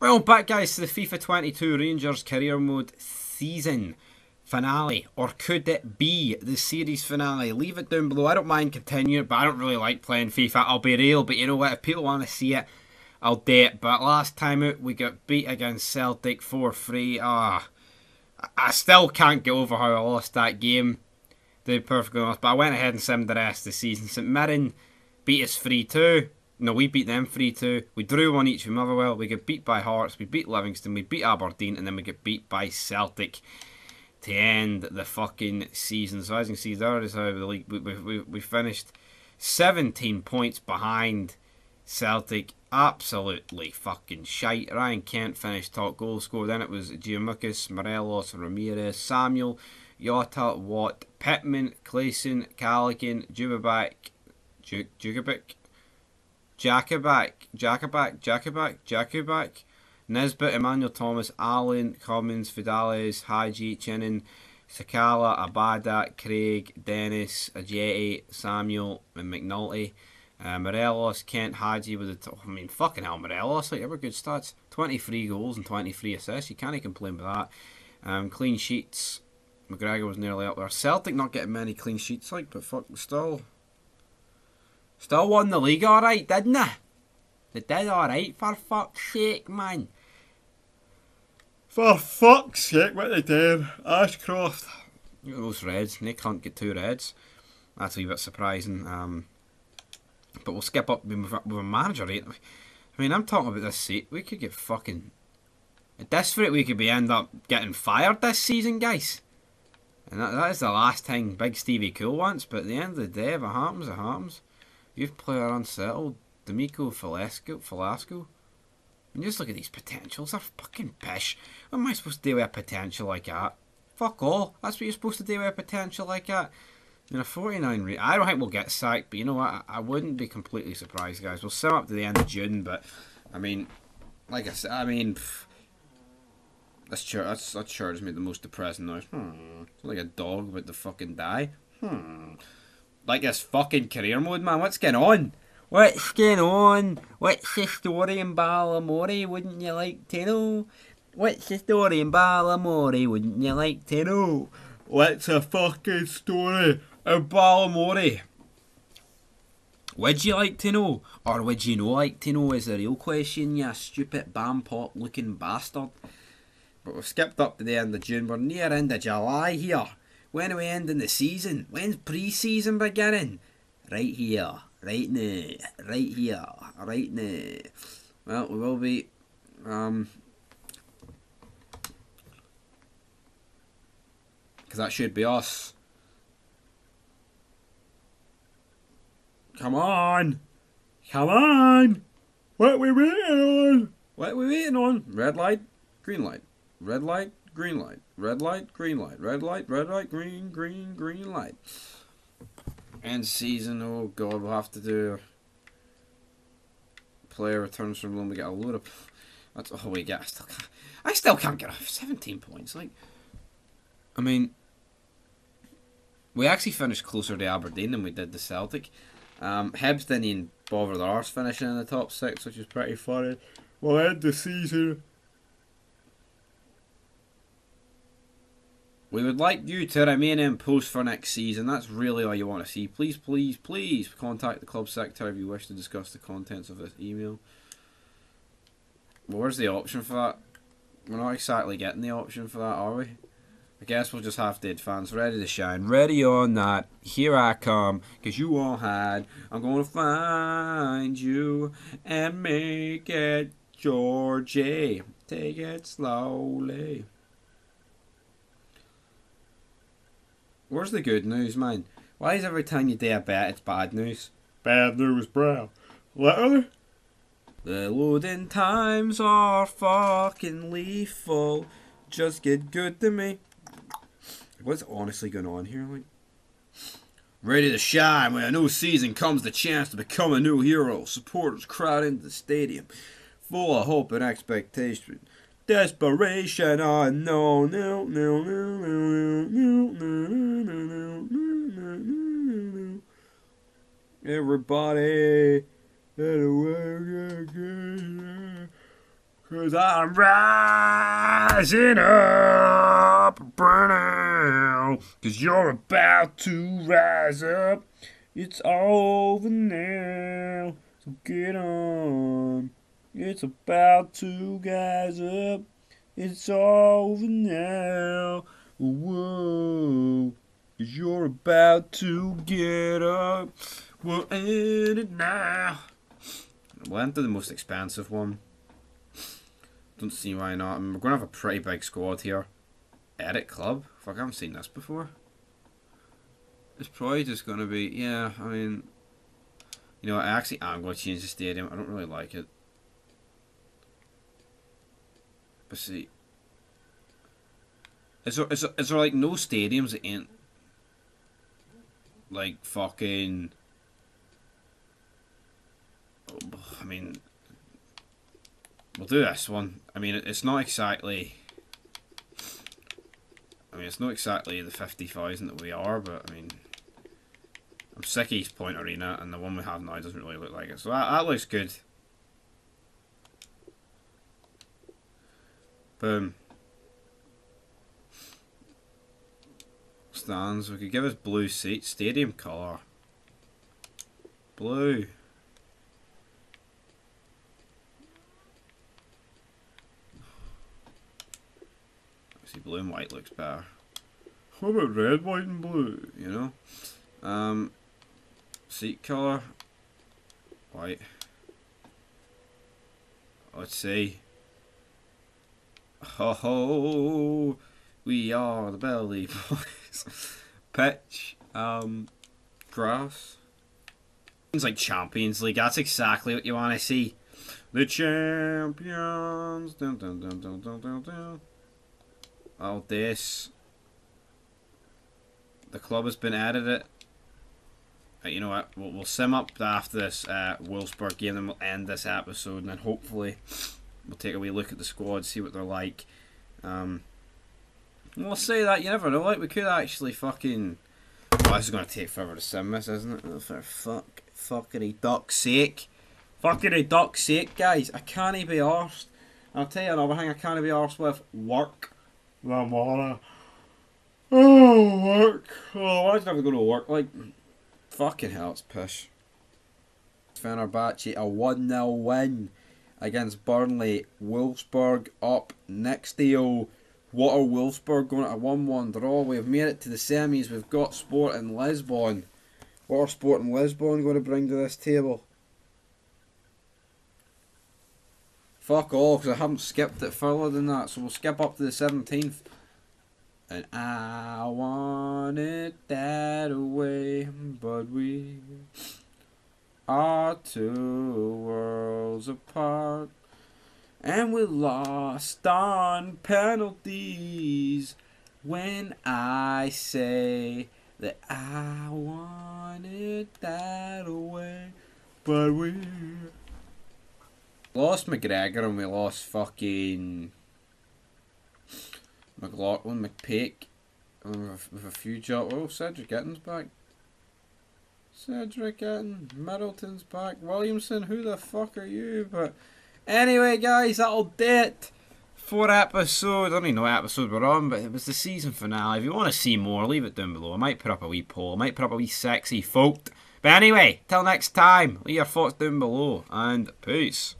Well, back guys to the FIFA 22 Rangers career mode season finale, or could it be the series finale? Leave it down below. I don't mind continuing, but I don't really like playing FIFA. I'll be real, but you know what? If people want to see it, I'll do it. But last time out, we got beat against Celtic 4-3. Ah, I still can't get over how I lost that game. To be perfectly honest, but I went ahead and simmed the rest of the season. St Mirren beat us 3-2. No, we beat them 3 2. We drew one each with Motherwell. We get beat by Hearts. We beat Livingston. We beat Aberdeen. And then we get beat by Celtic to end the fucking season. So as you can see, there is how the league we, we, we finished 17 points behind Celtic. Absolutely fucking shite. Ryan Kent finished top goal scorer. Then it was Gianlukas, Morelos, Ramirez, Samuel, Jota, Watt, Pittman, Clayson, Callaghan, Jubabak, Jugovic, Jacobak, Jacobak, Jacobak, Jacobak, Nisbet, Emmanuel Thomas, Allen, Cummins, Vidales, Hagi, Chinnan, Sakala, Abada, Craig, Dennis, Ajeti, Samuel, and McNulty. Uh, Morelos, Kent, Hagi with the top. I mean, fucking hell, Morelos, like, ever good stats. 23 goals and 23 assists. You can't complain with that. Um, clean sheets. McGregor was nearly up there. Celtic not getting many clean sheets, like, but fuck, still. Still won the league alright, didn't they? They did alright, for fuck's sake, man. For fuck's sake, what they did. Ashcroft. Look at those reds. They can't get two reds. That's a wee bit surprising. Um, but we'll skip up with, with a manager rate. I mean, I'm talking about this seat. We could get fucking... At this rate, we could be end up getting fired this season, guys. And that, that is the last thing Big Stevie Cool wants. But at the end of the day, if it happens, it happens. Youth player unsettled. D'Amico Falasco. Falasco. And just look at these potentials. They're fucking pish. What am I supposed to do with a potential like that? Fuck all. That's what you're supposed to do with a potential like that. In a 49 rate, I don't think we'll get sacked, but you know what? I, I wouldn't be completely surprised, guys. We'll sum up to the end of June, but I mean, like I said, I mean, pff, that's sure that's that sure has made the most depressing noise. Hmm. It's like a dog about to fucking die. Hmm like this fucking career mode, man. What's going on? What's going on? What's the story in Balamory? Wouldn't you like to know? What's the story in Balamory? Wouldn't you like to know? What's the fucking story in Balamory? Would you like to know? Or would you not like to know is the real question, you stupid bampot looking bastard. But we've skipped up to the end of June. We're near end of July here. When are we ending the season? When's pre-season beginning? Right here, right now, right here, right now. Well, we will be, um, because that should be us. Come on, come on. What we waiting on? What we waiting on? Red light, green light, red light, green light, red light, green light, red light, red light, green, green, green light. End season, oh god, we'll have to do player returns from loan. We get a load of. That's all we get. I still can't. I still can't get off 17 points. Like, I mean, we actually finished closer to Aberdeen than we did the Celtic. Um, Hibs didn't even bother their arse finishing in the top six, which is pretty funny. We'll end the season We would like you to remain in post for next season. That's really all you want to see. Please, please, please contact the club secretary if you wish to discuss the contents of this email. where's the option for that? We're not exactly getting the option for that, are we? I guess we'll just have to advance. Ready to shine. Ready or not, Here I come. Because you all had. I'm going to find you and make it Georgie. Take it slowly. Where's the good news, man? Why is every time you do a bet, it's bad news? Bad news, bro. Literally? The loading times are fucking lethal. Just get good to me. What's honestly going on here? Like, ready to shine when a new season comes the chance to become a new hero. Supporters crowd into the stadium, full of hope and expectation desperation unknown. No, no, no, no, no, no, no, no, Everybody, Cause I'm rising up now. Cause you're about to rise up. It's over now. So get on. It's about to rise up. It's over now. Whoa. Cause you're about to get up. We're in it now. We'll enter the most expensive one. Don't see why not. I mean, we're going to have a pretty big squad here. Edit Club? Fuck, I haven't seen this before. It's probably just going to be, yeah, I mean, you know, I actually am going to change the stadium. I don't really like it. But see, is there, is there, is there like no stadiums that ain't like fucking. I mean, we'll do this one. I mean, it's not exactly. I mean, it's not exactly the 50,000 that we are, but I mean, I'm sick of East Point Arena, and the one we have now doesn't really look like it. So that, that looks good. Boom. Stands. We could give us blue seat Stadium colour. Blue. See, blue and white looks better. What about red, white, and blue? You know? Um, seat colour. White. Let's see. Ho ho! We are the Billy Boys. Pitch. Um, grass. Things like Champions League. That's exactly what you want to see. The champions. Dun, dun, dun, dun, dun, dun, dun. Oh, this. The club has been added it. Uh, you know what? We'll, we'll sim up after this uh, Wolfsburg game, and we'll end this episode, and then hopefully we'll take a wee look at the squad, see what they're like. Um, we'll say that you never know. Like we could actually fucking. Oh, this is gonna take forever to sim this, isn't it? Oh, for fuck, fuckery duck's sake, fuckery duck's sake, guys! I can't be arsed. I'll tell you another thing. I can't be arsed with work. Ramona. Oh, work. Oh, I have to go to work? Like, fucking hell, it's push. Fenerbahce a 1 0 win against Burnley. Wolfsburg up next deal. What are Wolfsburg going at a 1 1 draw? We've made it to the semis. We've got Sporting Lisbon. What are Sporting Lisbon going to bring to this table? Fuck all, because I haven't skipped it further than that. So we'll skip up to the 17th. And I want it that way, but we are two worlds apart. And we lost on penalties when I say that I want it that way, but we lost McGregor and we lost fucking McLaughlin, McPake, with, with a few jobs. Oh, Cedric Itten's back. Cedric Itten, Middleton's back. Williamson, who the fuck are you? But anyway, guys, that'll do it for episode. I don't even know what episode we're on, but it was the season finale. If you want to see more, leave it down below. I might put up a wee poll. I might put up a wee sexy vote. But anyway, till next time, leave your thoughts down below, and peace.